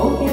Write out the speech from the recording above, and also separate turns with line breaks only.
Hope